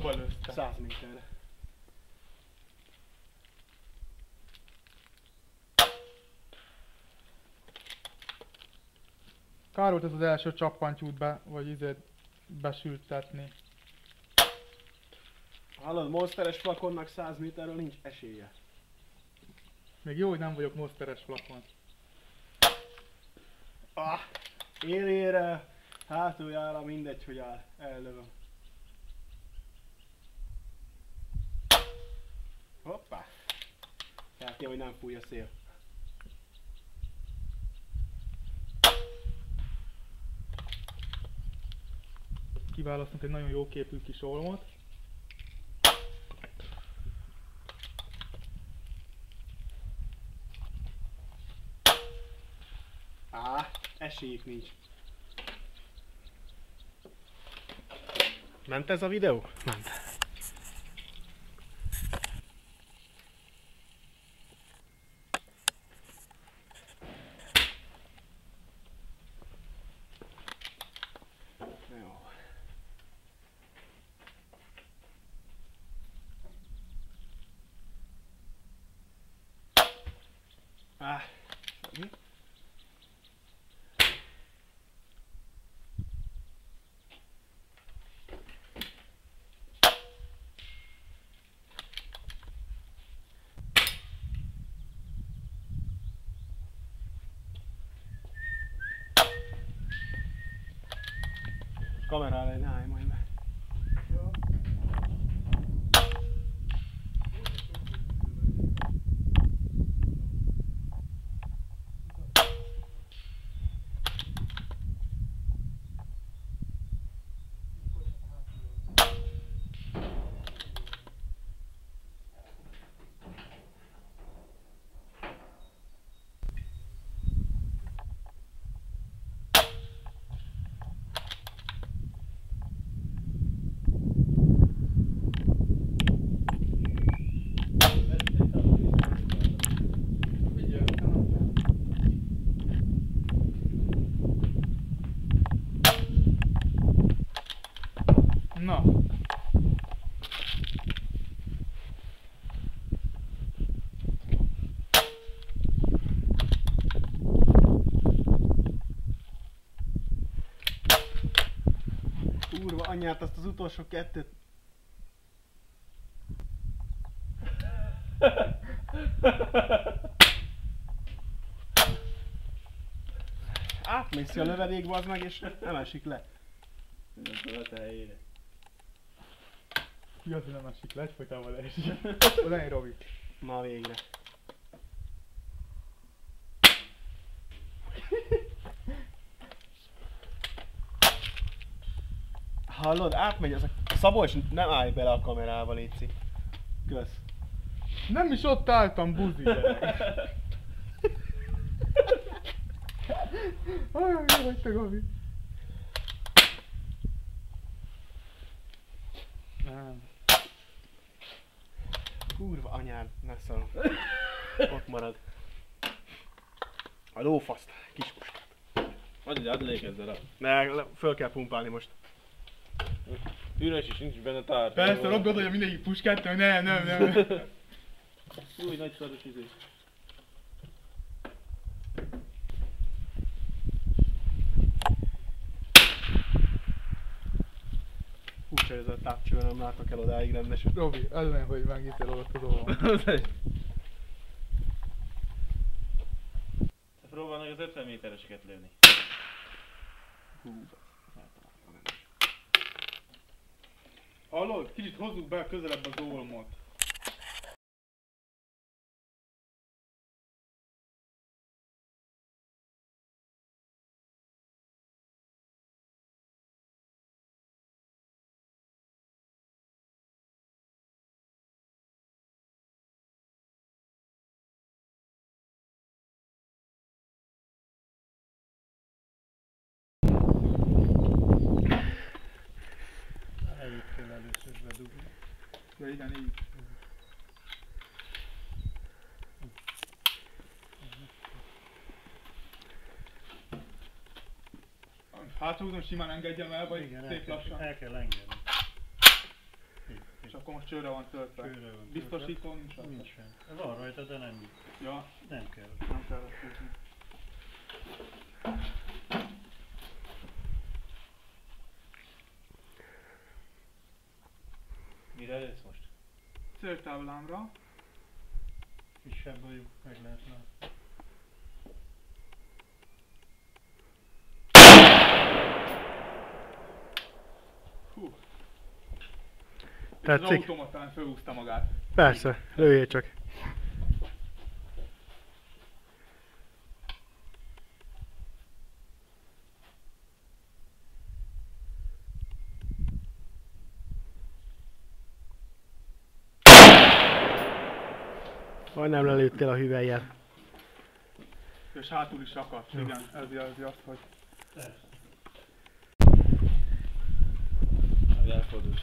Hova lőttem? 100 méterre. Kár volt ez az első csappantyút be, vagy izét besültetni. Hallod, monsteres flakonnak 100 méterről nincs esélye. Még jó, hogy nem vagyok monsteres flakon. Ah, élére, hátuljára, mindegy, hogy áll, ellövöm. Tehát hogy nem fúj a szél. Kiválasztunk egy nagyon jó képű kis olmot. Á, esélyük nincs. Ment ez a videó? Ment. Jó. Ah. mi? Kamerára ne Na. Kurva anyát, azt az utolsó kettőt. Átmész a lövedékbe az meg, és nem esik le. Ki az, hogy nem esik le, egyfolytában leesik. Oda én Robi. Na végre. Hallod, átmegy az a Szabolcs, nem állj bele a kamerába, Léci. Kösz. Nem is ott álltam, buzi gyerek. Olyan jó vagy te, Gabi. Nem. Kurva anyád, ne szól. Ott marad. A lófaszt, kis puskát. Adj, add lékezzel a Ne, föl kell pumpálni most. üres is nincs benne tárgy. Persze, Robi odaadja mindegyik puskát, nem, nem, nem. Új nagy szaros izé. Távcsővel nem látok el odáig rendesen. Robi, ellen, hogy megnyitod ott az olvam. Próbálnak az 50 métereseket lőni. Hú. Hallod? Kicsit hozzuk be közelebb az olmot. Ja, igen, így. Hát tudom, simán engedjem el, vagy Igen, el szép kell, lassan. el kell engedni. Így. Akkor most csőre van töltve. Csőre van. Biztosító nincs rajta? Nincsen. Van rajta, de nem, Ja, nem kell. nem kell Mire jössz most? Céltáblámra. Kisebb a lyuk, meg lehet látni. Hú. Tetszik? Az automatán felhúzta magát. Persze, lőjél csak. Majdnem lelőttél a hüvelyel. És hátul is akadt, igen, ez jelzi azt, hogy elfordulsz.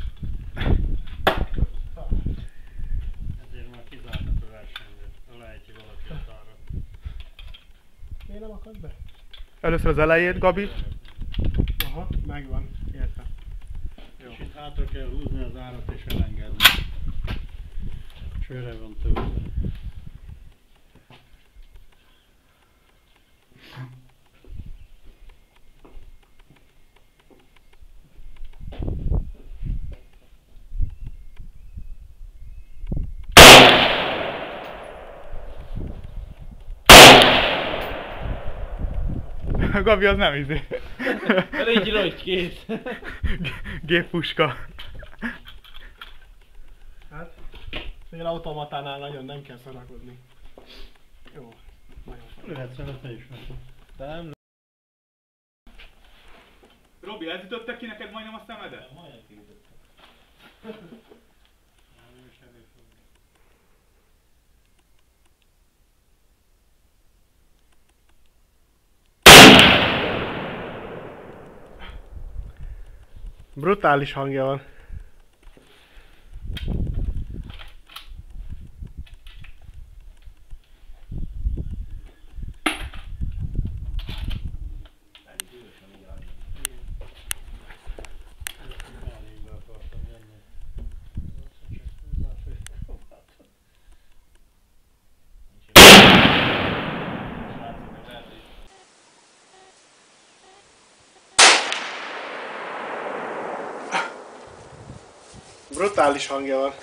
Ezért már kizártak a versenyzőt. Ha lejti valaki a tárat. Miért nem akad be? Először az elejét, Gabi. Aha, megvan. Értem. Kicsit hátra kell húzni az árat és elengedni. Csőre van tőle. Gabi az nem izé. Elég rajt, kész. Géppuska. Hát, fél automatánál nagyon nem kell szarakodni. Jó, vele te is. Nem, Robi, elütöttek ki neked majdnem a szemedet? majdnem kiütöttem. Brutális hangja van. Brutális hangja van.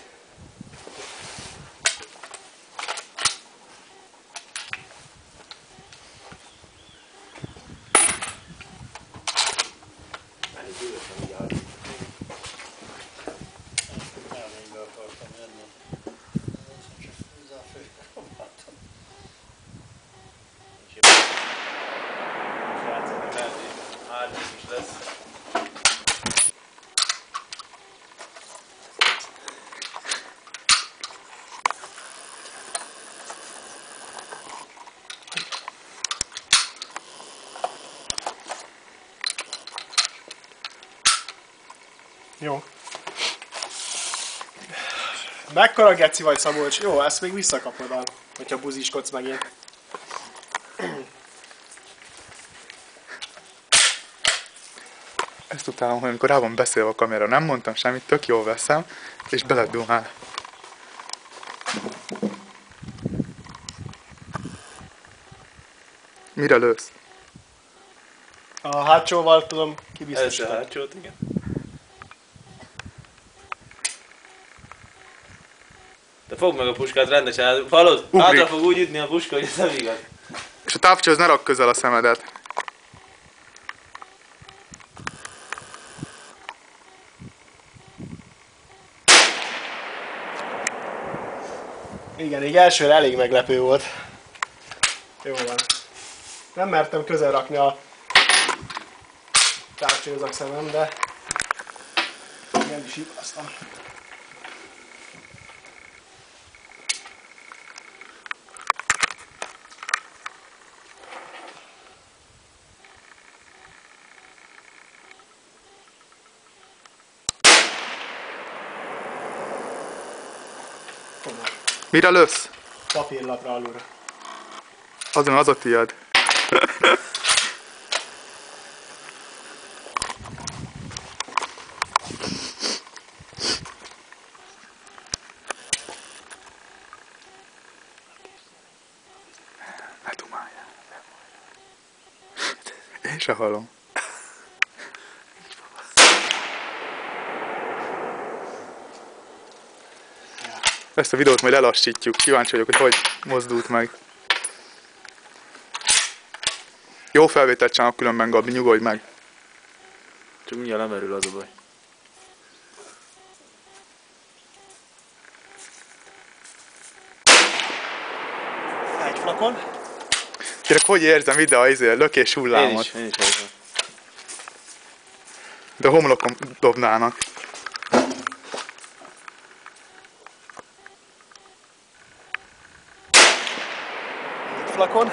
Jó. Mekkora geci vagy Szabolcs? Jó, ezt még visszakapod el, hogyha buziskodsz megint. Ezt utálom, hogy amikor rá van beszélve a kamera, nem mondtam semmit, tök jól veszem, és beledumál. Mire lősz? A hátsóval tudom Ez se kibiztosítani. hátsót, igen. Te fogd meg a puskát rendesen, hallod? Ugrik. Hátra fog úgy ütni a puska, hogy ez nem igaz. És a távcsőhöz ne rakd közel a szemedet. Igen, így elsőre elég meglepő volt. Jó van. Nem mertem közel rakni a távcsőhöz a szemem, de el is igaztam. Mire lősz? Papírlapra alulra. Azon az a tiad. Hát, se hallom. Ezt a videót majd lelassítjuk. Kíváncsi vagyok, hogy hogy mozdult meg. Jó felvételt csinálok különben, Gabi, nyugodj meg. Csak mindjárt lemerül az a baj. Egy flakon. Kérlek, hogy érzem ide a izé, lökés Én hullámot? is, én is érzem. De homlokom dobnának. flacón.